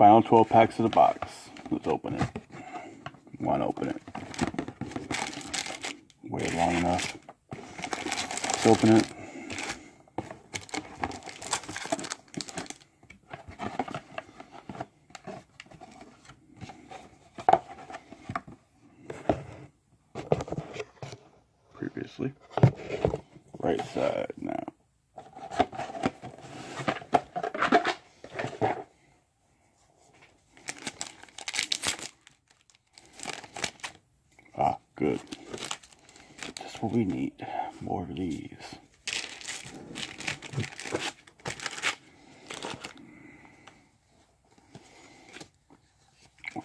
Final 12 packs of the box. Let's open it. To open it. Wait long enough. Let's open it. Previously. Right side now. Ah, good. Just what we need. More of these.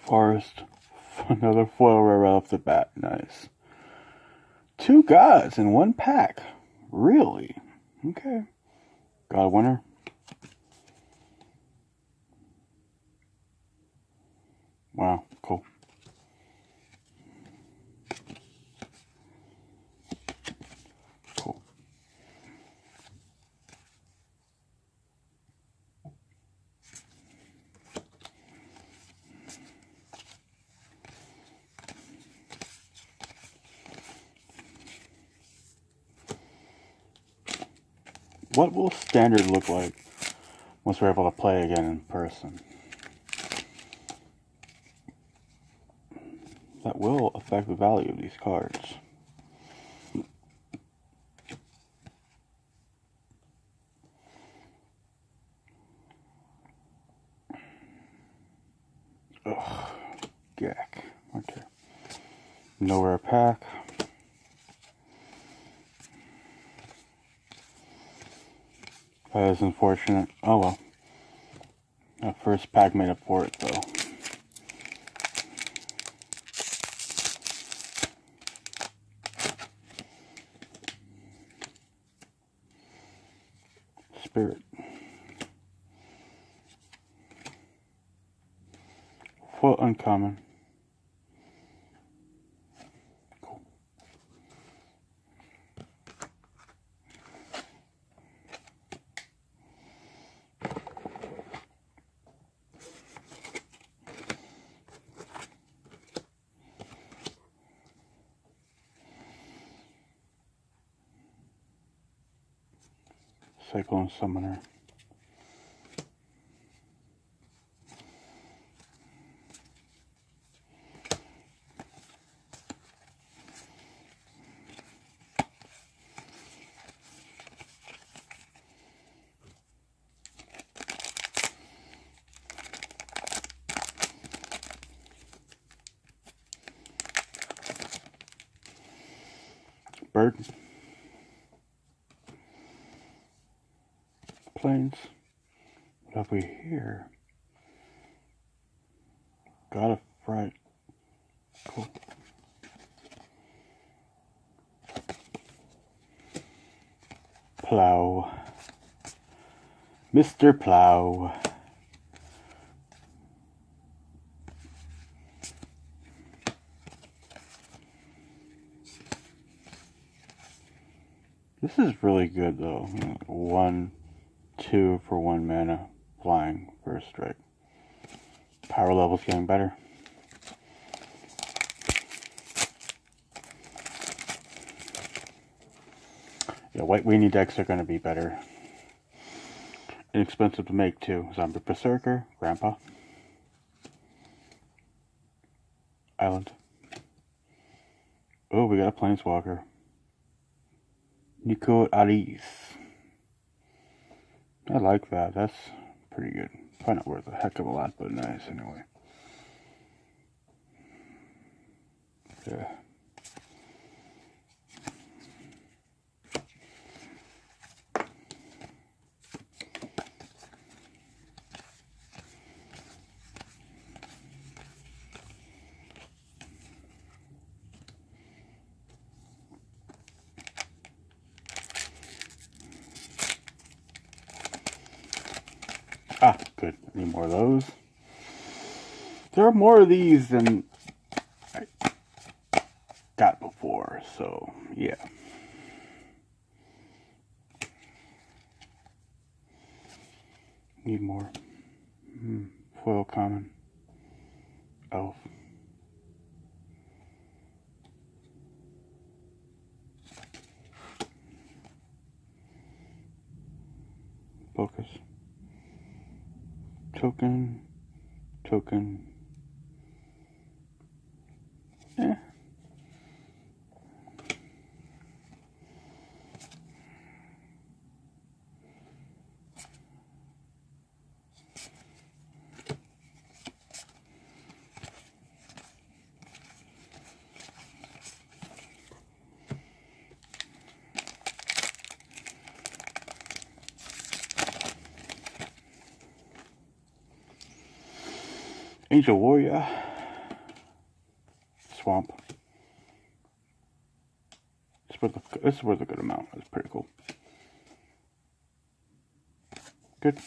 Forest. Another foil right off the bat. Nice. Two gods in one pack. Really? Okay. God winner. Wow. Cool. What will standard look like once we're able to play again in person? That will affect the value of these cards. Ugh, gack. Okay. No rare pack. That is unfortunate. Oh well. That first pack made up for it though. Spirit. Full uncommon. Cyclone Summoner. Bird. Planes. What have we here? Got a front. Cool. Plow. Mr. Plow. This is really good though. One, two for one mana, flying first strike. Power level's getting better. Yeah, white weenie decks are going to be better. Inexpensive to make too. Zombie Berserker, Grandpa. Island. Oh, we got a Planeswalker. Niko Aris. I like that. That's pretty good. Probably not worth a heck of a lot, but nice anyway. Yeah. Ah, good. Need more of those. There are more of these than I got before, so yeah. Need more. Hmm. foil common. Elf. Token. Token. Yeah. Angel Warrior. Swamp. It's worth a, is worth a good amount. That's pretty cool. Good.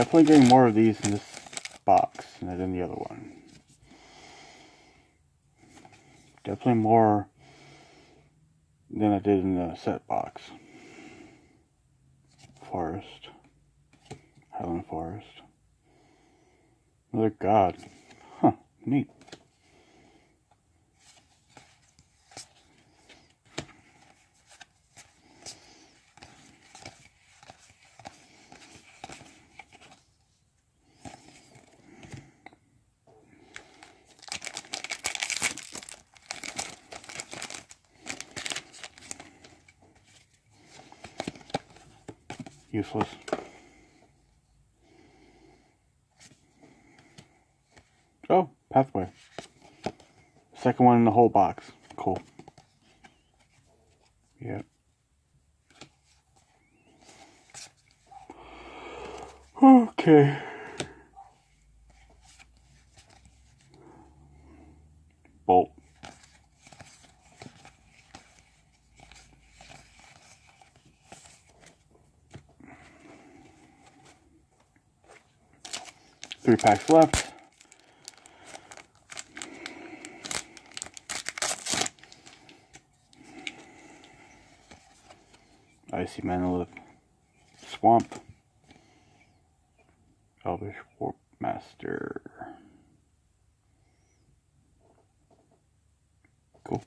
Definitely getting more of these in this box than in the other one. Definitely more than I did in the set box. Forest. Highland Forest. Another god. Huh, neat. Useless. Oh, pathway. Second one in the whole box. Cool. Yep. Okay. Three packs left. Icy Manalith Swamp. Elvish Warp Master. Cool.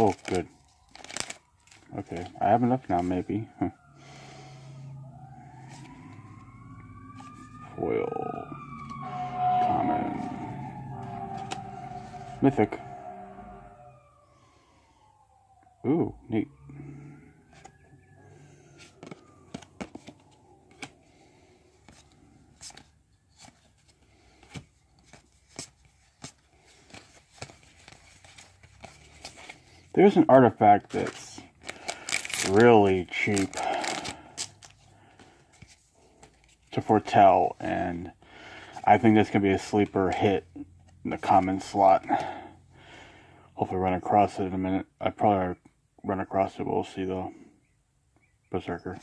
Oh, good. Okay, I have enough now, maybe. Foil. Common. Mythic. Ooh, neat. There's an artifact that's really cheap to foretell, and I think this can be a sleeper hit in the common slot. Hopefully, run across it in a minute. I probably run across it, but we'll see though. Berserker.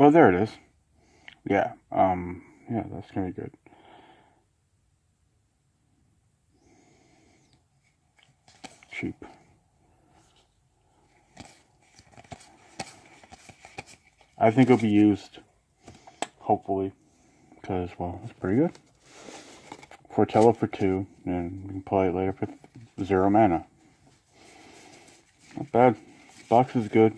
Oh, there it is. Yeah, um, yeah, that's gonna be good. Cheap. I think it'll be used, hopefully, because, well, it's pretty good. Foretella for two, and we can play it later for zero mana. Not bad. Box is good.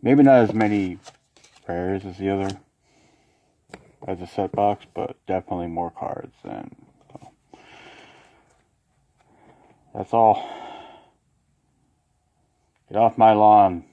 Maybe not as many rares as the other as a set box, but definitely more cards. And so. that's all. Get off my lawn.